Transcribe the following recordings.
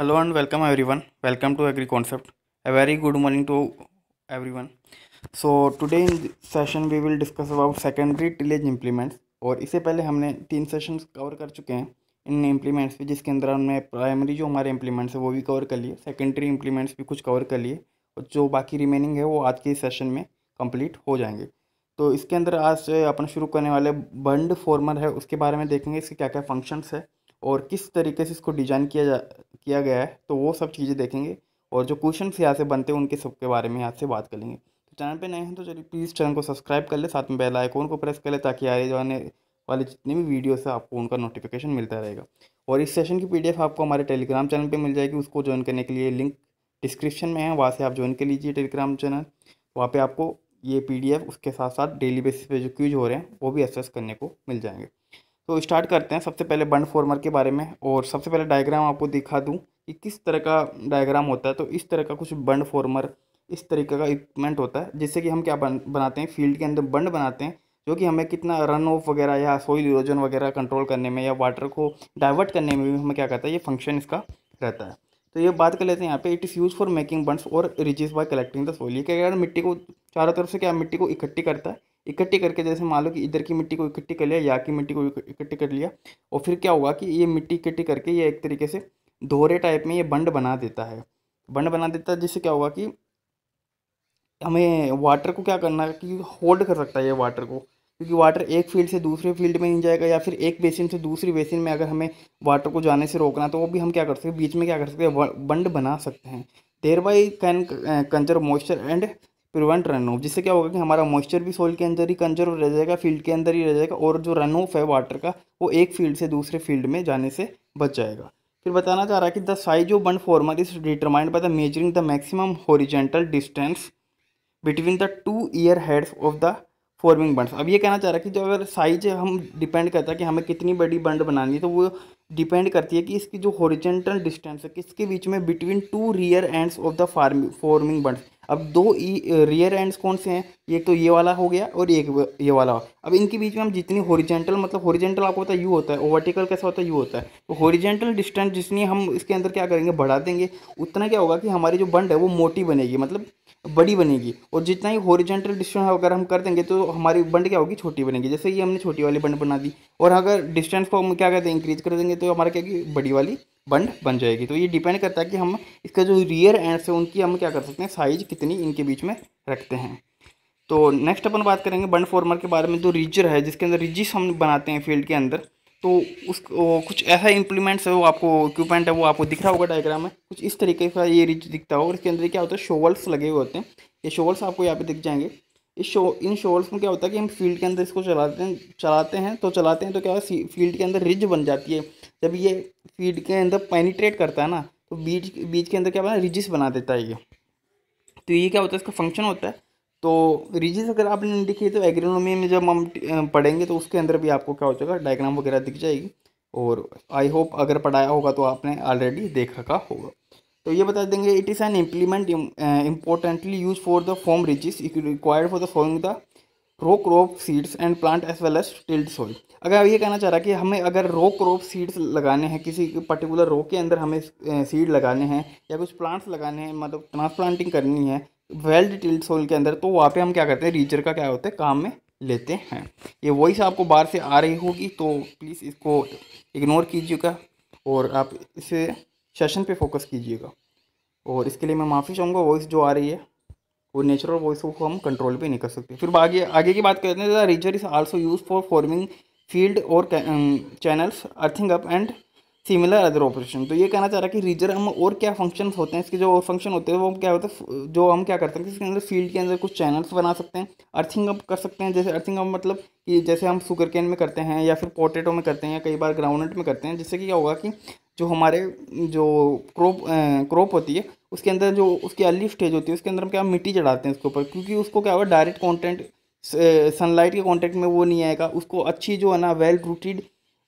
Hello and welcome everyone. Welcome to Agri Concept. A very good morning to everyone. So, today this session, we will discuss about secondary tillage implements और इससे पहले हमने तीन session cover कर चुके हैं इन implements भी जिसके अंदर हमने प्राइमरी जो हमारे इम्प्लीमेंट्स है, वो भी कवर कर लिए सेकेंडरी इम्प्लीमेंट्स भी कुछ कवर कर लिए और जो बाकी रिमेनिंग है, वो आज के सेशन में कंप्लीट हो जाएँगे तो इसके अंदर आज से अपन शुरू करने वाले बंड फॉर्मर है, उसके बारे में देखेंगे इसके क्या क्या फ़ंक्शंस है और किस तरीके से इसको डिज़ाइन किया जा, किया गया है तो वो सब चीज़ें देखेंगे और जो क्वेश्चन यहाँ से बनते हैं, उनके सब के बारे में यहाँ से बात करेंगे। तो चैनल पे नए हैं तो चलिए प्लीज़ चैनल को सब्सक्राइब कर ले, साथ में बेल आइकॉन को प्रेस कर ले, ताकि आए जाने वाले जितने भी वीडियोस है, आपको उनका नोटिफिकेशन मिलता रहेगा। और इस सेशन की पीडीएफ आपको हमारे टेलीग्राम चैनल पर मिल जाएगी, उसको ज्वाइन करने के लिए लिंक डिस्क्रिप्शन में है, वहाँ से आप ज्वाइन कर लीजिए टेलीग्राम चैनल वहाँ पर आपको ये पीडीएफ उसके साथ साथ डेली बेसिस पे जो क्यूज हो रहे हैं, वो भी एक्सेस करने को मिल जाएँगे। तो स्टार्ट करते हैं सबसे पहले बंड फॉर्मर के बारे में और सबसे पहले डायग्राम आपको दिखा दूँ कि किस तरह का डायग्राम होता है। तो इस तरह का कुछ बंड फॉर्मर इस तरीके का इक्विपमेंट होता है, जिससे कि हम क्या बन, बनाते हैं फ़ील्ड के अंदर बंड बनाते हैं, जो कि हमें कितना रन ऑफ़ वगैरह या सोइल इरोजन वगैरह कंट्रोल करने में या वाटर को डाइवर्ट करने में भी हमें क्या कहता है, ये फ़ंक्शन इसका रहता है। तो ये बात कर लेते हैं यहाँ पे it is use for making bunds और ridges by collecting the soil ये क्या मिट्टी को चारों तरफ़ से क्या मिट्टी को इकट्ठी करता है? इकट्ठी करके, जैसे मान लो कि इधर की मिट्टी को इकट्ठी कर लिया, या की मिट्टी को इकट्ठी कर लिया, और फिर क्या होगा कि ये मिट्टी इकट्ठी करके, ये एक तरीके से दोहरे टाइप में ये बंड बना देता है। बंड बना देता है, जिससे क्या होगा कि हमें वाटर को क्या करना है कि होल्ड कर सकता है ये वाटर को, क्योंकि वाटर एक फ़ील्ड से दूसरे फ़ील्ड में नहीं जाएगा, या फिर एक बेसिन से दूसरी बेसिन में अगर हमें वाटर को जाने से रोकना तो वो भी हम क्या कर सकते हैं, बीच में क्या कर सकते हैं बंड बना सकते हैं। Thereby can conserve moisture and prevent run off जिससे क्या होगा कि हमारा मॉइस्चर भी सोइल के अंदर ही कंजर्व रह जाएगा फ़ील्ड के अंदर ही रह जाएगा, और जो रन ऑफ़ है वाटर का, वो एक फ़ील्ड से दूसरे फ़ील्ड में जाने से बच जाएगा। फिर बताना चाह रहा है कि the size of bund former is determined by the measuring the maximum horizontal distance between the two ear heads of the forming bunds अब ये कहना चाह रहा है कि जो अगर साइज़ हम डिपेंड करता है कि हमें कितनी बड़ी बंड बनानी है तो वो डिपेंड करती है कि इसकी जो हॉरिजेंटल डिस्टेंस है, किसके बीच में between two rear ends of the farming forming bunds अब दो ई रियर एंड्स कौन से हैं? एक तो ये वाला हो गया और एक ये वाला। अब इनके बीच में हम जितनी हॉरिजेंटल मतलब हॉरिजेंटल आपको होता है यू होता है, और वर्टिकल कैसा होता है यू होता है। तो हॉरिजेंटल डिस्टेंस जितनी हम इसके अंदर क्या करेंगे, बढ़ा देंगे। उतना क्या होगा कि हमारी जो बंड है, वो मोटी बनेगी मतलब बड़ी बनेगी। और जितना ही हॉरिजेंटल डिस्टेंस अगर हम कर देंगे तो हमारी बंड क्या होगी, छोटी बनेगी। जैसे ये हमने छोटी वाली बंड बना दी, और अगर डिस्टेंस को हम क्या कहते हैं इंक्रीज कर देंगे तो हमारा क्या की बड़ी वाली बंड बन जाएगी। तो ये डिपेंड करता है कि हम इसका जो रियर एंड्स है उनकी हम क्या कर सकते हैं? साइज़ कितनी इनके बीच में रखते हैं। तो नेक्स्ट अपन बात करेंगे बंड फॉर्मर के बारे में जो तो रिजर है, जिसके अंदर रिजिस हम बनाते हैं फ़ील्ड के अंदर। तो उस कुछ ऐसा इम्प्लीमेंट्स है, वो आपको इक्विपमेंट है, वो आपको दिख रहा होगा डायग्राम में। कुछ इस तरीके का ये रिज दिखता होगा। और इसके अंदर क्या होता है? शोवल्स लगे हुए होते हैं। ये शोवल्स आपको यहाँ पे दिख जाएँगे। इस शो, इन शोल्स में क्या होता है कि हम फ़ील्ड के अंदर इसको चलाते हैं चलाते हैं तो चलाते हैं तो क्या होता है? फ़ील्ड के अंदर रिज बन जाती है। जब ये फ़ीड के अंदर पेनिट्रेट करता है ना तो बीच बीच के अंदर क्या बना रिजिस बना देता है ये। तो ये क्या होता है, इसका फ़ंक्शन होता है। तो रिजिस अगर आपने दिखी तो एग्रोनॉमी में जब हम पढ़ेंगे तो उसके अंदर भी आपको क्या हो जाएगा डायग्राम वगैरह दिख जाएगी। और आई होप अगर पढ़ाया होगा तो आपने ऑलरेडी देख रखा होगा। तो ये बता देंगे it is an implement importantly use for the form ridges required for the forming the row crop seeds and plant as well as tilled soil अगर ये कहना चाह रहा कि हमें अगर रो क्रॉप सीड्स लगाने हैं, किसी पर्टिकुलर रो के अंदर हमें सीड लगाने हैं या कुछ प्लांट्स लगाने हैं मतलब ट्रांसप्लांटिंग करनी है वेल टिल्ड सॉइल के अंदर तो वहाँ पे हम क्या करते हैं रीचर का क्या होता है, काम में लेते हैं। ये वॉइस आपको बाहर से आ रही होगी तो प्लीज़ इसको इग्नोर कीजिएगा और आप इसे सेशन पे फोकस कीजिएगा। और इसके लिए मैं माफ़ी चाहूँगा वॉइस जो आ रही है, वो नेचुरल वॉइस को हम कंट्रोल भी नहीं कर सकते। फिर आगे आगे की बात करते हैं ridger is also use for forming field और channels earthing up and similar other operation तो ये कहना चाह रहा है कि रीजर हम और क्या फ़ंक्शन होते हैं? इसके जो और फ़ंक्शन होते हैं, वो क्या होते हैं? जो हम क्या करते हैं? इसके अंदर फ़ील्ड के अंदर कुछ चैनल्स बना सकते हैं अर्थिंग अप कर सकते हैं। जैसे अर्थिंग अप मतलब कि जैसे हम सुगर कैन में करते हैं या फिर पोटेटो में करते हैं या कई बार ग्राउंडनट में करते हैं, जिससे कि क्या होगा कि जो हमारे, जो क्रॉप क्रॉप होती है, उसके अंदर जो, उसकी अर्ली स्टेज होती है, उसके अंदर हम क्या मिट्टी चढ़ाते हैं उसके ऊपर, क्योंकि उसको क्या होगा डायरेक्ट कॉन्टेंट सनलाइट के कॉन्टेक्ट में वो नहीं आएगा। उसको अच्छी जो है ना वेल रूटेड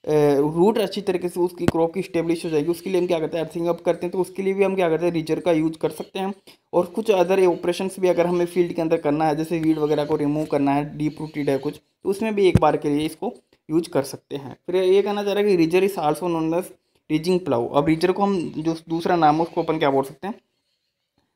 रूट अच्छी तरीके से उसकी क्रॉप की स्टेब्लिश हो जाएगी। उसके लिए हम क्या करते हैं अर्थिंग अप करते हैं। तो उसके लिए भी हम क्या करते हैं रीचर का यूज़ कर सकते हैं और कुछ अदर ऑपरेशन भी अगर हमें फ़ील्ड के अंदर करना है, जैसे वीड वगैरह को रिमूव करना है डीप रूटेड है कुछ तो उसमें भी एक बार के लिए इसको यूज़ कर सकते हैं। फिर ये कहना चाह रहा है कि ridger is also known as ridging plough अब रीजर को हम जो दूसरा नाम है, उसको अपन क्या बोल सकते हैं?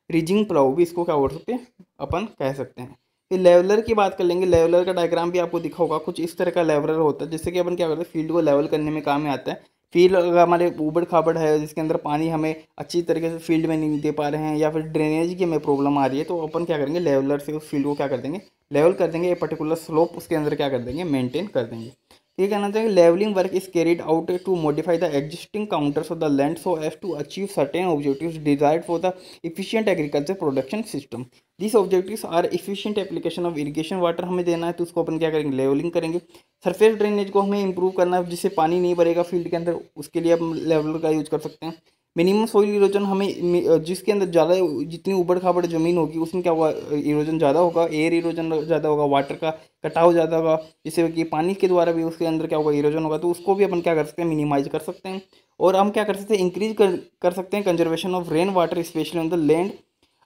रिजिंग प्लाउ भी इसको क्या बोल सकते हैं? अपन कह सकते हैं। फिर लेवलर की बात कर लेंगे लेवलर का डायग्राम भी आपको दिखा होगा, कुछ इस तरह का लेवलर होता है। जिससे कि अपन क्या करते हैं फ़ील्ड को लेवल करने में काम में आता है। फ़ील्ड अगर हमारे ऊबड़ खाबड़ है, जिसके अंदर पानी हमें अच्छी तरीके से फ़ील्ड में नहीं दे पा रहे हैं, या फिर ड्रेनेज की हमें प्रॉब्लम आ रही है तो अपन क्या करेंगे लेवलर से उस फ़ील्ड को क्या कर देंगे लेवल कर देंगे, ये पर्टिकुलर स्लोप उसके अंदर क्या कर देंगे मेंटेन कर देंगे। ये कहना चाहिए levelling work is carried out to modify the existing contours of the land so as to achieve certain objectives desired for the efficient agriculture production system. This objectives are efficient application of irrigation water हमें देना है तो उसको अपन क्या करेंगे? Levelling करेंगे। Surface drainage को हमें इंप्रूव करना है, जिससे पानी नहीं भरेगा फ़ील्ड के अंदर, उसके लिए हम लेवलर का यूज़ कर सकते हैं। मिनिमम सोइल इरोजन हमें जिसके अंदर ज़्यादा जितनी उबड़ खाबड़ ज़मीन होगी, उसमें क्या होगा इरोजन ज़्यादा होगा, एयर इरोजन ज़्यादा होगा, वाटर का कटाव ज़्यादा होगा, जिससे कि पानी के द्वारा भी उसके अंदर क्या होगा, इरोजन होगा। तो उसको भी अपन क्या कर सकते हैं, मिनिमाइज कर सकते हैं। और हम क्या कर सकते हैं, इंक्रीज कर कर सकते हैं conservation of rain water specially on the land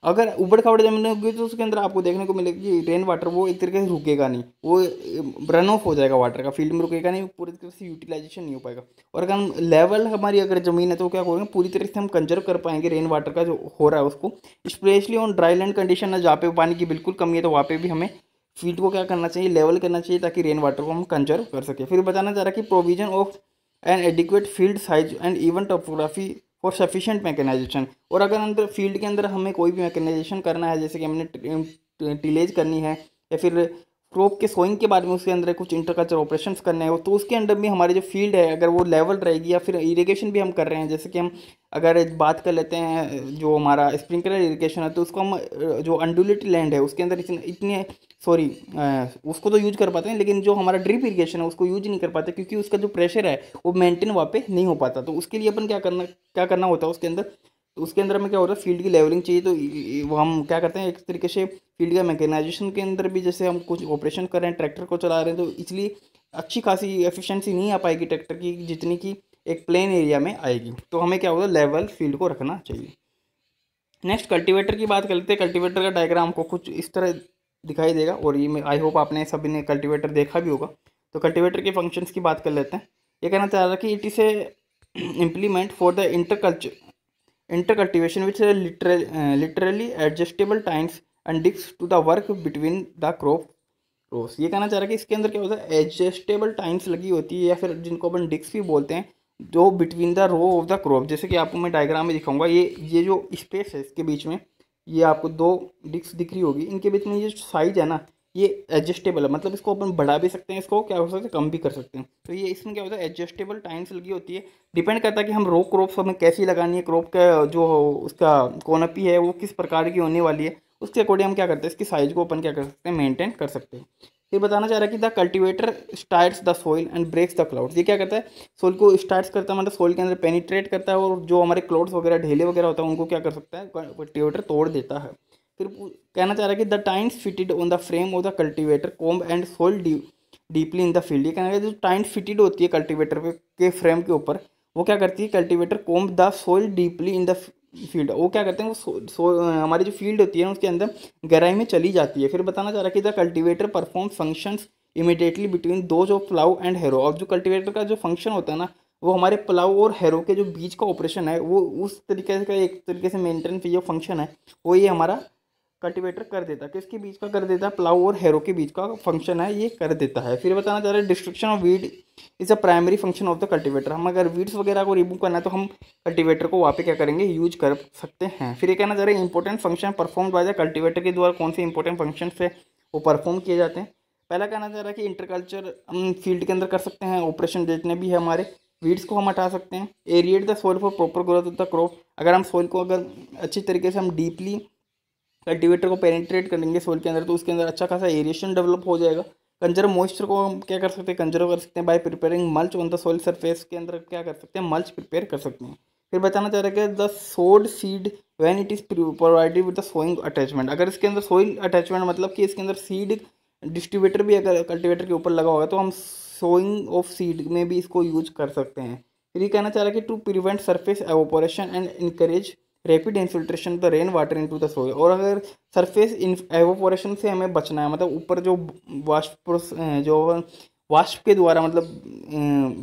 अगर उबड़ खाबड़ ज़मीन होगी तो उसके अंदर आपको देखने को मिलेगा कि रेन वाटर वो एक तरीके से रुकेगा नहीं। वो रन ऑफ़ हो जाएगा वाटर का फ़ील्ड में रुकेगा नहीं, पूरी तरीके से यूटिलाइजेशन नहीं हो पाएगा। और अगर हम लेवल हमारी अगर ज़मीन है तो क्या करेंगे, पूरी तरीके से हम कंजर्व कर पाएँगे रेन वाटर का जो हो रहा है उसको। Specially on dry land condition है, जहाँ पे पानी की बिल्कुल कमी है तो वहाँ पर भी हमें फ़ील्ड को क्या करना चाहिए लेवल करना चाहिए, ताकि रेन वाटर को हम कंजर्व कर सकें। फिर बताना चाह रहा कि provision of an adequate field size and even topography for sufficient mechanisation और अगर अंदर फ़ील्ड के अंदर हमें कोई भी मैकेनाइजेशन करना है, जैसे कि हमने टिलेज करनी है, या फिर क्रॉप के सोइंग के बारे में उसके अंदर कुछ इंटरकल्चर ऑपरेशंस करने हैं तो उसके अंदर भी हमारी जो फ़ील्ड है, अगर वो लेवल रहेगी या फिर इरिगेशन भी हम कर रहे हैं, जैसे कि हम अगर बात कर लेते हैं, जो हमारा स्प्रिंकलर इरिगेशन है तो उसको हम जो अंडुलेटेड लैंड है, उसके अंदर इतने सॉरी उसको तो यूज़ कर पाते हैं, लेकिन जो हमारा ड्रिप इरीगेशन है, उसको यूज़ नहीं कर पाते, क्योंकि उसका जो प्रेशर है, वो मेंटेन वहाँ पे नहीं हो पाता। तो उसके लिए अपन क्या करना क्या करना होता है उसके अंदर? उसके अंदर हमें क्या होता है, फ़ील्ड की लेवलिंग चाहिए तो हम क्या करते हैं, एक तरीके से फ़ील्ड का मैकेनाइजेशन के अंदर भी जैसे हम कुछ ऑपरेशन कर रहे हैं, ट्रैक्टर को चला रहे हैं तो इसलिए अच्छी खासी एफिशिएंसी नहीं आ पाएगी ट्रैक्टर की, जितनी की एक प्लेन एरिया में आएगी। तो हमें क्या होगा लेवल फ़ील्ड को रखना चाहिए। नेक्स्ट, कल्टीवेटर की बात कर लेते हैं, कल्टीवेटर का डायग्राम को कुछ इस तरह दिखाई देगा और ये आई होप आपने सभी ने कल्टीवेटर देखा भी होगा। तो कल्टीवेटर के फ़ंक्शंस की बात कर लेते हैं। ये कहना चाह रहा है कि it is a implement for the interculture inter cultivation which literally adjustable tines and discs to the work between the crop rows ये कहना चाह रहा है कि इसके अंदर क्या होता है? एडजस्टेबल टाइम्स लगी होती है या फिर जिनको अपन डिक्स भी बोलते हैं, जो between the row of the crop जैसे कि आपको मैं डायग्राम में दिखाऊँगा, ये ये जो स्पेस है इसके बीच में ये आपको दो डिस्क दिख रही होगी, इनके बीच में ये साइज़ है ना, ये एडजस्टेबल है। मतलब इसको अपन बढ़ा भी सकते हैं, इसको क्या हो सकता है, कम भी कर सकते हैं। तो ये इसमें क्या होता है एडजस्टेबल टाइम्स लगी होती है। डिपेंड करता है कि हम रो क्रॉप्स हमें कैसी लगानी है क्रॉप का जो उसका कोनपी है, वो किस प्रकार की होने वाली है। उसके अकॉर्डिंग हम क्या करते हैं, इसकी साइज़ को अपन क्या कर सकते हैं मेनटेन कर सकते हैं। फिर बताना चाह रहा है कि the cultivator starts the soil and breaks the clods. ये क्या करता है? सोइल को स्टार्ट्स करता है मतलब सोइल के अंदर पेनिट्रेट करता है और जो हमारे क्लाउड्स वगैरह, ढेले वगैरह होता है, उनको क्या कर सकता है? कल्टिवेटर तोड़ देता है। फिर कहना चाह रहा है कि the tines fitted on the frame of the cultivator comb and soil deeply in the field. ये कहना जो टाइम्स फिटेड होती है कल्टिवेटर के फ्रेम के ऊपर, वो क्या करती है? Cultivator comb the soil deeply in the field वो क्या करते हैं वो सो, सो हमारी जो फ़ील्ड होती है उसके अंदर गहराई में चली जाती है। फिर बताना चाह रहा कि the cultivator perform function immediately between दो जो प्लाउ एंड हैरो और जो कल्टिवेटर का जो फ़ंक्शन होता है ना वो हमारे प्लाउ और हैरो के जो बीच का ऑपरेशन है वो उस तरीके का एक तरीके से मेंटेन जो फ़ंक्शन है वो ये हमारा कल्टिवेटर कर देता है किसके बीच का कर देता है प्लाउ और हेरो के बीच का फ़ंक्शन है, ये कर देता है। फिर बताना चाह रहे हैं destruction of weed is a primary function of the cultivator हम अगर वीड्स वगैरह को रिमूव करना है तो हम कल्टिवेटर को वहाँ पे क्या करेंगे यूज़ कर सकते हैं। फिर ये कहना चाह रहे हैं important function perform by the cultivator के द्वारा कौन से इंपॉर्टेंट फ़ंक्शन है वो परफॉर्म किए जाते हैं? पहला कहना चाह रहा है कि इंटरकल्चर हम फ़ील्ड के अंदर कर सकते हैं ऑपरेशन जितने भी है हमारे वीड्स को हम हटा सकते हैं। Aerate the soil for proper growth of the crop अगर हम सोइल को अगर अच्छी तरीके से हम डीपली कल्टिवेटर को पेनिट्रेट करेंगे सोल के अंदर तो उसके अंदर अच्छा खासा एरिएशन डेवलप हो जाएगा। कंजर्व मॉइस्चर को हम क्या कर सकते हैं? कंजर्व कर सकते हैं by preparing mulch on the soil surface के अंदर क्या कर सकते हैं? मल्च प्रिपेयर कर सकते हैं। फिर बताना चाह रहे हैं the sod seed when it is provided with the sowing attachment अगर इसके अंदर सोइंग अटैचमेंट मतलब कि इसके अंदर सीड डिस्ट्रीब्यूटर भी अगर कल्टिवेटर के ऊपर लगा होगा तो हम सोइंग ऑफ़ सीड में भी इसको यूज़ कर सकते हैं। फिर ये कहना चाह रहा है कि to prevent surface evaporation and encourage rapid infiltration the rain water into the soil और अगर सरफेस इन एवोपोरेशन से हमें बचना है मतलब ऊपर जो वाष्प जो वाष्प के द्वारा मतलब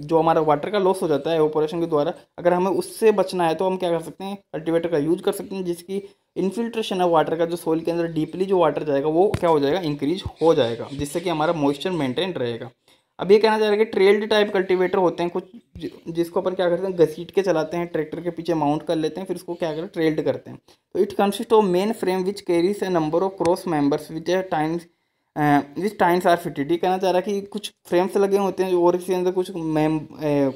जो हमारा वाटर का लॉस हो जाता है एवोपोरेशन के द्वारा, अगर हमें उससे बचना है तो हम क्या कर सकते हैं कल्टिवेटर का यूज़ कर सकते हैं, जिसकी इन्फिल्ट्रेशन है वाटर का जो सोइल के अंदर डीपली जो वाटर जाएगा, वो क्या हो जाएगा इंक्रीज हो जाएगा, जिससे कि हमारा मॉइस्चर मेंटेन रहेगा। अब ये कहना चाह रहा है कि ट्रेल्ड टाइप कल्टीवेटर होते हैं, कुछ जिसको अपन क्या करते हैं, घसीट के चलाते हैं ट्रैक्टर के पीछे माउंट कर लेते हैं, फिर उसको क्या करते हैं। ट्रेल्ड करते हैं तो it consist of main frame which carries a number of cross members which tines which tines are fitted ये कहना चाह रहा है कि कुछ फ्रेम्स लगे होते हैं, और इसके अंदर कुछ मेम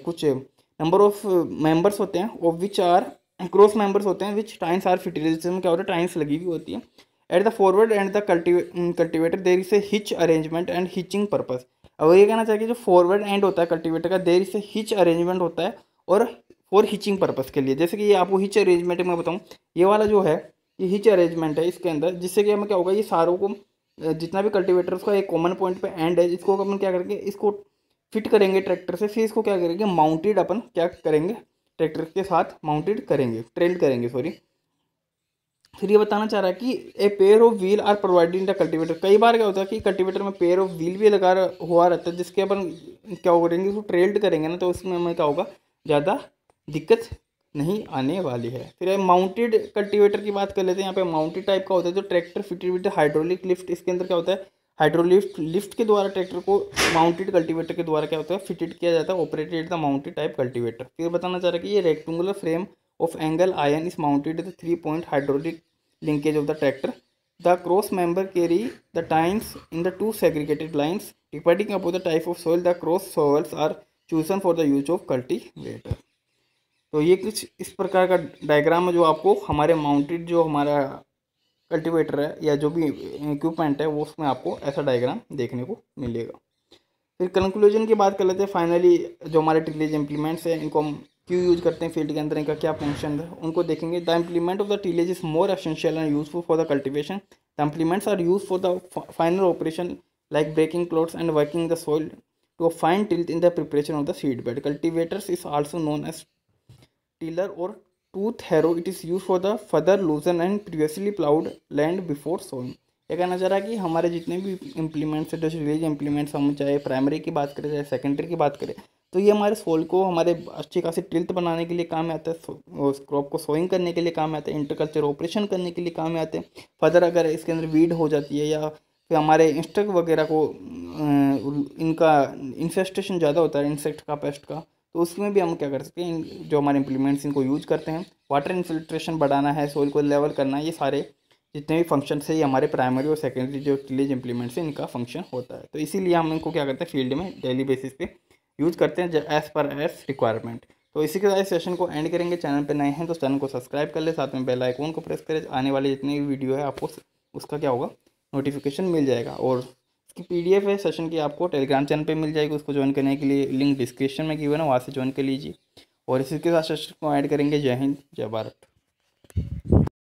कुछ नंबर ऑफ़ मेंबर्स होते हैं और विच आर क्रॉस मेंबर्स होते हैं विच टाइम्स आर फिटेड जिसमें क्या होता है टाइम्स लगी हुई होती है। At the forward end the cultivator there is a hitch arrangement and hitching purpose अब ये कहना चाहिए कि जो फॉरवर्ड एंड होता है कल्टिवेटर का देर से हिच अरेंजमेंट होता है और फॉर हिचिंग पर्पज़ के लिए। जैसे कि ये आपको हिच अरेंजमेंट मैं बताऊँ, ये वाला जो है, ये हिच अरेंजमेंट है इसके अंदर, जिससे कि हमें क्या होगा, ये सारों को, जितना भी कल्टिवेटर उसका एक कॉमन पॉइंट पे एंड है, इसको अपन क्या करेंगे, इसको फिट करेंगे ट्रैक्टर से, फिर इसको क्या करेंगे माउंटेड अपन क्या करेंगे ट्रैक्टर के साथ माउंटेड करेंगे ट्रेल्ड करेंगे सॉरी फिर ये बताना चाह रहा है कि a pair of wheel are provided in the cultivator कई बार क्या होता है कि कल्टीवेटर में पेयर ऑफ़ व्हील भी लगा हुआ रहता है, जिसके अपन क्या करेंगे, उसको ट्रेल्ड करेंगे ना तो उसमें हमें क्या होगा, ज़्यादा दिक्कत नहीं आने वाली है। फिर माउंटेड कल्टीवेटर की बात कर लेते हैं, यहाँ पे माउंटेड टाइप का होता है, जो tractor fitted with hydraulic lift इसके अंदर क्या होता है हाइड्रोलिफ्ट लिफ्ट के द्वारा ट्रैक्टर को माउंटेड कल्टीवेटर के द्वारा क्या होता है फिटेड किया जाता है operated the mounted type cultivator फिर बताना चाह रहा है कि ये rectangular frame of angle iron is mounted to the three point hydraulic linkage of the tractor. The cross member carry the tines in the two segregated lines. Depending upon the type of soil, the cross soils are chosen for the use of cultivator. तो ये कुछ इस प्रकार का diagram है जो आपको हमारे माउंटेड जो हमारा कल्टीवेटर है या जो भी इक्विपमेंट है वो उसमें आपको ऐसा डायग्राम देखने को मिलेगा फिर कंक्लूजन की बात कर लेते हैं फाइनली जो हमारे टिलेज इम्प्लीमेंट्स हैं इनको हम क्यों यूज़ करते हैं फ़ील्ड के अंदर, इनका क्या फ़ंक्शन है, उनको देखेंगे। The implement of the tillage is more essential and useful for the cultivation the implements are use for the final operation like breaking clods and working the soil to a fine tilth in the preparation of the seed bed cultivators is also known as tiller और tooth harrow it is use for the further loosen and previously ploughed land before sowing ये कहना चाह रहा है कि हमारे जितने भी इम्प्लीमेंट्स है जो विलेज इम्प्लीमेंट्स हम चाहे प्राइमरी की बात करें, चाहे सेकेंडरी की बात करें तो ये हमारे सोल को, हमारे अच्छी खासी टिल्ट बनाने के लिए काम आता है क्रॉप को सोइंग करने के लिए काम आता है इंटरकल्चर ऑपरेशन करने के लिए काम आते हैं। फर्दर अगर इसके अंदर वीड हो जाती है या फिर हमारे इंस्टेक्ट वगैरह को इनका इन्फेस्टेशन ज़्यादा होता है, इंसेक्ट का, पेस्ट का तो उसमें भी हम क्या कर सकते हैं जो हमारे इम्प्लीमेंट्स इनको यूज़ करते हैं, वाटर इन्फिल्ट्रेशन बढ़ाना है, सोइल को लेवल करना है, ये सारे जितने भी फ़ंक्शन है ये हमारे प्राइमरी और सेकेंडरी जो टिलेज इम्प्लीमेंट्स है, इनका फ़ंक्शन होता है। तो इसीलिए हम इनको क्या करते हैं, फ़ील्ड में डेली बेसिस पे यूज़ करते हैं एज़ पर एज रिक्वायरमेंट तो इसी के साथ इस सेशन को एंड करेंगे। चैनल पर नए हैं तो चैनल को सब्सक्राइब कर ले। साथ में बेल आइकॉन को प्रेस करें। आने वाले जितने भी वीडियो है आपको उसका क्या होगा? नोटिफिकेशन मिल जाएगा। और इसकी पीडीएफ है। सेशन की आपको टेलीग्राम चैनल पे मिल जाएगी। उसको ज्वाइन करने के लिए लिंक डिस्क्रिप्शन में गिवन है वहाँ से ज्वाइन कर लीजिए। और इसी के साथ सेशन को ऐड करेंगे। जय हिंद, जय भारत।